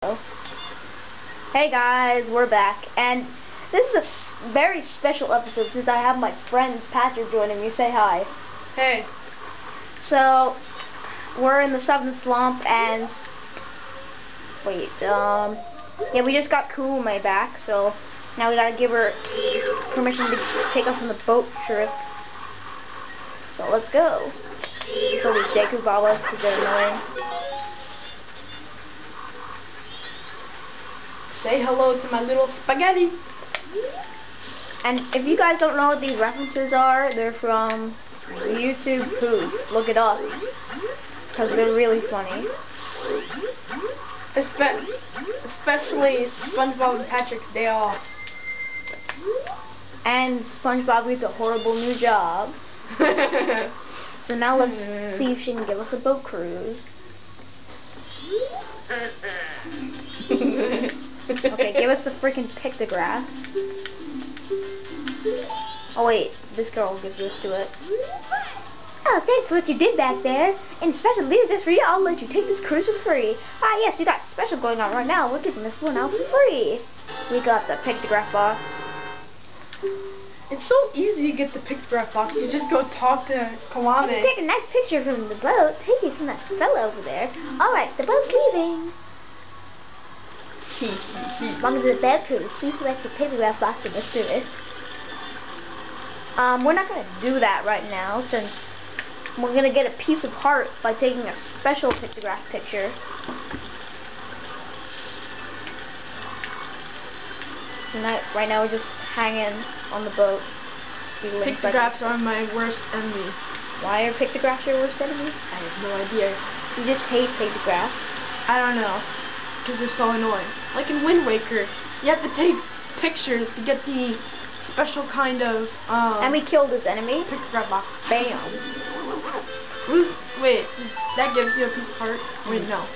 Hey guys, we're back, and this is a very special episode because I have my friend Patrick joining me. Say hi. Hey. So, we're in the southern Swamp, and wait, um, yeah, we just got Koume back, so now we gotta give her permission to take us on the boat trip. So let's go. Kill these Deku Babas because they're annoying. Say hello to my little spaghetti. And if you guys don't know what these references are, they're from YouTube. Look it up. Because they're really funny. Espe especially SpongeBob and Patrick's Day Off. And SpongeBob gets a horrible new job. So now let's see if she can give us a boat cruise. Okay, give us the freaking pictograph. Oh wait, this girl gives us to it. Oh, thanks for what you did back there. And special leaves just for you, I'll let you take this cruise for free. Ah yes, we got special going on right now. We're giving this one out for free. We got the pictograph box. It's so easy to get the pictograph box. You just go talk to you Kawane. take a nice picture from the boat, take it from that fella over there. Alright, the boat's leaving. Welcome to the cruise. Please select the pictograph box and look through it. Um, we're not gonna do that right now since we're gonna get a piece of heart by taking a special pictograph picture. So now, right now we're just hanging on the boat. See links I can- Pictographs are my worst enemy. Why are pictographs your worst enemy? I have no idea. You just hate pictographs. I don't know. They're so annoying. Like in Wind Waker, you have to take pictures to get the special kind of um, And we killed this enemy. box. Bam. Who's- Wait, that gives you a piece of heart? Wait, no.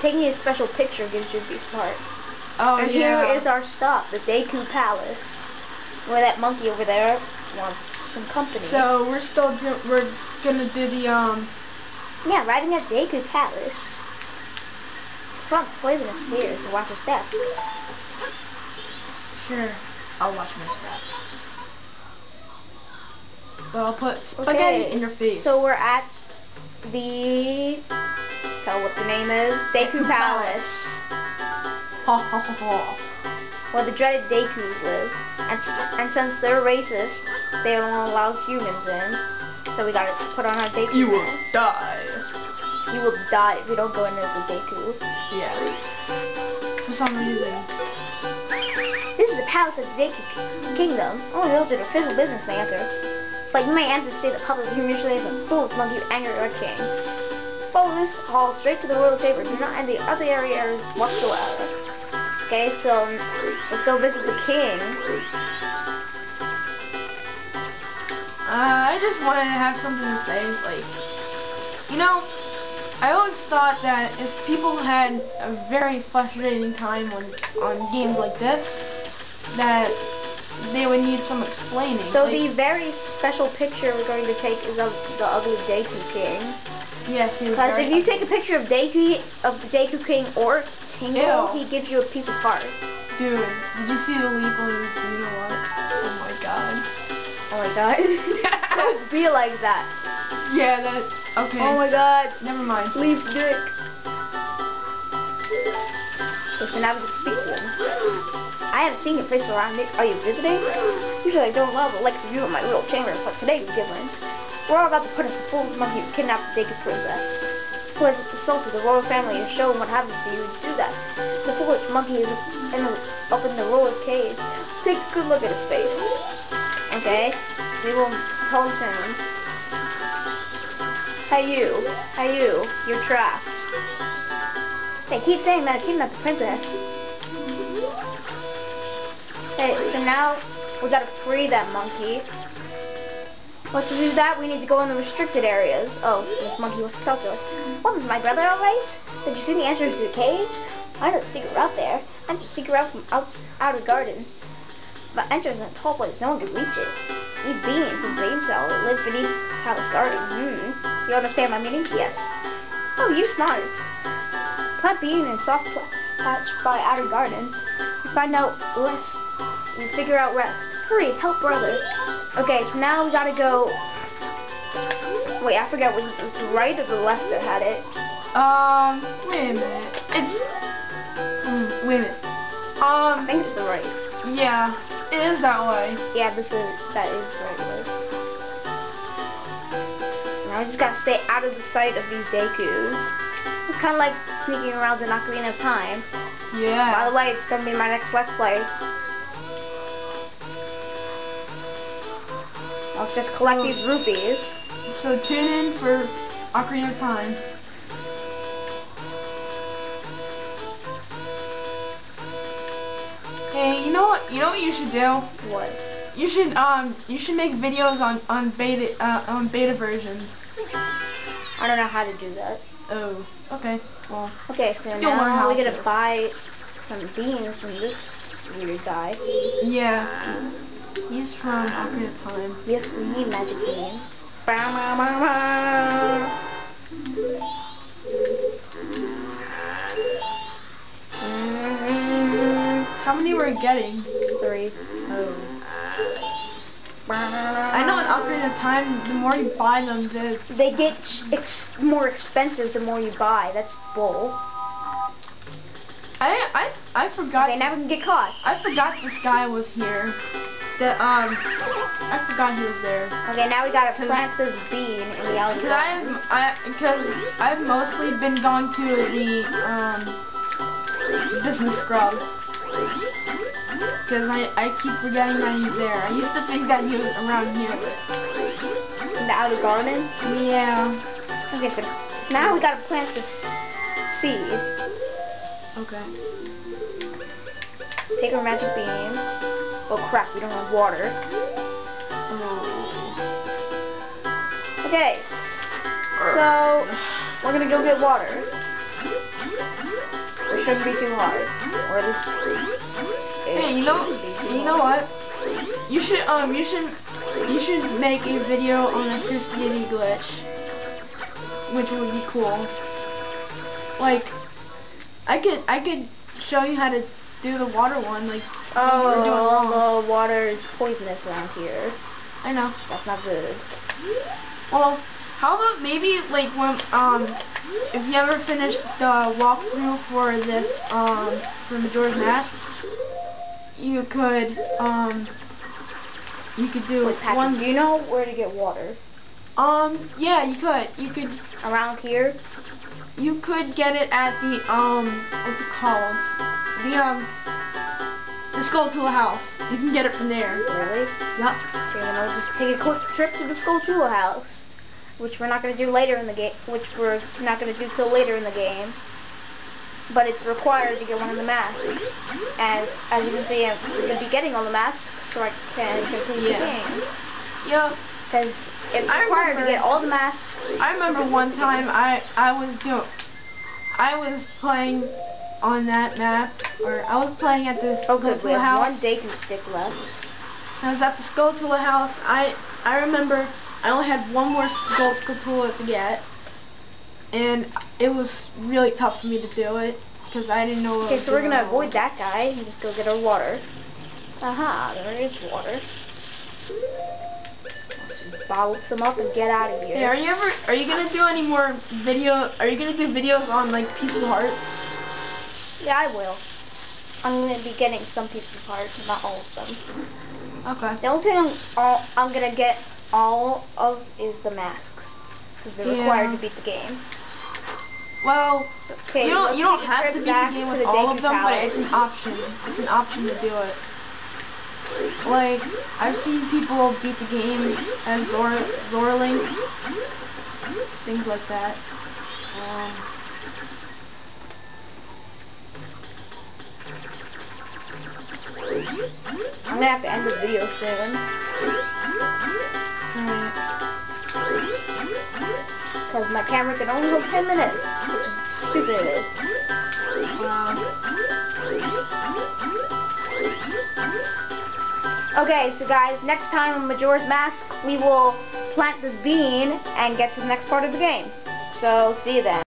Taking a special picture gives you a piece of heart. Oh, and yeah. here is our stop, the Deku Palace, where that monkey over there wants some company. So we're still we're gonna do the um Yeah, arriving at Deku Palace. Swamp poisonous fears, so watch your step. sure I'll watch my step. But I'll put spaghetti Okay, in your face. So we're at the tell what the name is Deku Palace, ha ha ha ha. where the dreaded Dekus live. And and since they're racist, they don't allow humans in. So we gotta put on our Deku You will die. You will die if you don't go in as a Deku. Yes. For some reason. This is the palace of the Deku Kingdom. Only those that are official business may enter. But you may enter to see the public humiliate the Fools monkey who anger our king. Follow this hall straight to the royal chamber. Do not enter the other areas whatsoever. Okay, so let's go visit the king. Uh, I just wanted to have something to say. Like, you know, I always thought that if people had a very frustrating time on on games like this, that they would need some explaining. So Like, the very special picture we're going to take is of the ugly Deku King. yes, he was Because if you take a picture of Deku of Deku King or Tingle, Ew. he gives you a piece of heart. Dude, did you see the leaf on his you know what? Oh my god. Oh my god. don't be like that. Yeah, that. Okay. Oh my god. Never mind. Leave dick. So now we can speak to him. I haven't seen your face for around. Are you visiting? Usually I don't love Alexa view in my little chamber, but today is different. We're all about to punish the fool's monkey who kidnapped the Deku princess. Who has assaulted the royal family and show what happens to you you do that. The foolish monkey is in the, up in the royal cage. Take a good look at his face. Okay? We will taunt him. Hey you, hey you, you're trapped. They keep saying that I kidnapped the princess. Hey, so now we gotta free that monkey. But to do that, we need to go in the restricted areas. Oh, this monkey wants calculus. is my brother alright? Did you see the entrance to the cage? I know the secret route there. Enter the secret route from out, out of the garden. But enters in a tall place, no one can reach it. You being from Brain Cell that live beneath Palace Garden. Hmm. You understand my meaning? Yes. Oh, you smart. Plant being in soft patch by Outer Garden. You find out rest. You figure out rest. Hurry, help brother. Okay, so now we gotta go. Wait, I forgot. Was it the right or the left that had it? Um, wait a minute. It's, mm, wait a minute. Um, I think it's the right. Yeah, it is that way. Yeah, this is that is the right way. So now we just gotta stay out of the sight of these Dekus. It's kind of like sneaking around the Ocarina of Time. Yeah. By the way, it's gonna be my next Let's Play. Let's just collect So- these rupees. So tune in for Ocarina of Time. Know what? You know what you should do? What? You should um you should make videos on on beta uh, on beta versions. I don't know how to do that. Oh, okay. Well, Okay, so now how we to. gotta buy some beans from this weird guy. yeah. He's from Ocarina of Time. Yes, we need magic beans. Ba, ba, ba, were we getting? Three. Oh. I know in Ocarina of Time, the more you buy them, the They get ex more expensive the more you buy. That's bull. I I I forgot. Okay, now we can get caught. I forgot this guy was here. The um, I forgot he was there. Okay, now we gotta plant this bean in the outer Cause I've. I because I've mostly been going to the um business scrub. Cause I I keep forgetting that he's there. I used to think that he was around here, in the outer garden. yeah. Okay, so now we gotta plant this seed. Okay. Let's take our magic beans. Oh crap, we don't have water. Oh. Okay, so we're gonna go get water. It shouldn't be too hard, or at least. it Hey, you know, you know hard. what? You should um you should you should make a video on a Deity glitch, which would be cool. Like, I could I could show you how to do the water one. Like. Oh, the water is poisonous around here. I know. That's not good. Well, how about maybe like when um if you ever finish the walkthrough for this um for Majora's Mask, you could um you could do Wait, Patrick, one do you know where to get water? um yeah you could you could Around here? you could get it at the um what's it called the um the Skulltula house. You can get it from there. Really? Yep. Okay, then we'll just take a quick trip to the Skulltula house, which we're not going to do later in the game, which we're not going to do till later in the game. But it's required to get one of the masks, and as you can see, I'm going to be getting all the masks so I can complete Yeah. the game. Yep. Because it's required to get all the masks. I remember one time I I was doing I was playing on that map or I was playing at the Oh, good. Have one house. Deku stick left. I was at the Skulltula house. I I remember I only had one more gold Skulltula to get, and it was really tough for me to do it because I didn't know. What Okay, so we're gonna avoid that guy and just go get our water. Aha, there is water. Let's just bottle some up and get out of here. Hey, are you ever are you gonna do any more video? Are you gonna do videos on like pieces of hearts? Yeah, I will. I'm gonna be getting some pieces of hearts, not all of them. Okay. The only thing I'm all, I'm gonna get all of is the masks, because they're Yeah. required to beat the game. Well, okay, you don't you don't have to beat the game with the all of them, but it's an option. It's an option to do it. Like I've seen people beat the game as Zor Zorlink, things like that. Um, I'm gonna have to end the video soon, because my camera can only hold 10 minutes, which is stupid. Wow. Okay, so guys, next time on Majora's Mask, we will plant this bean and get to the next part of the game. So, see you then.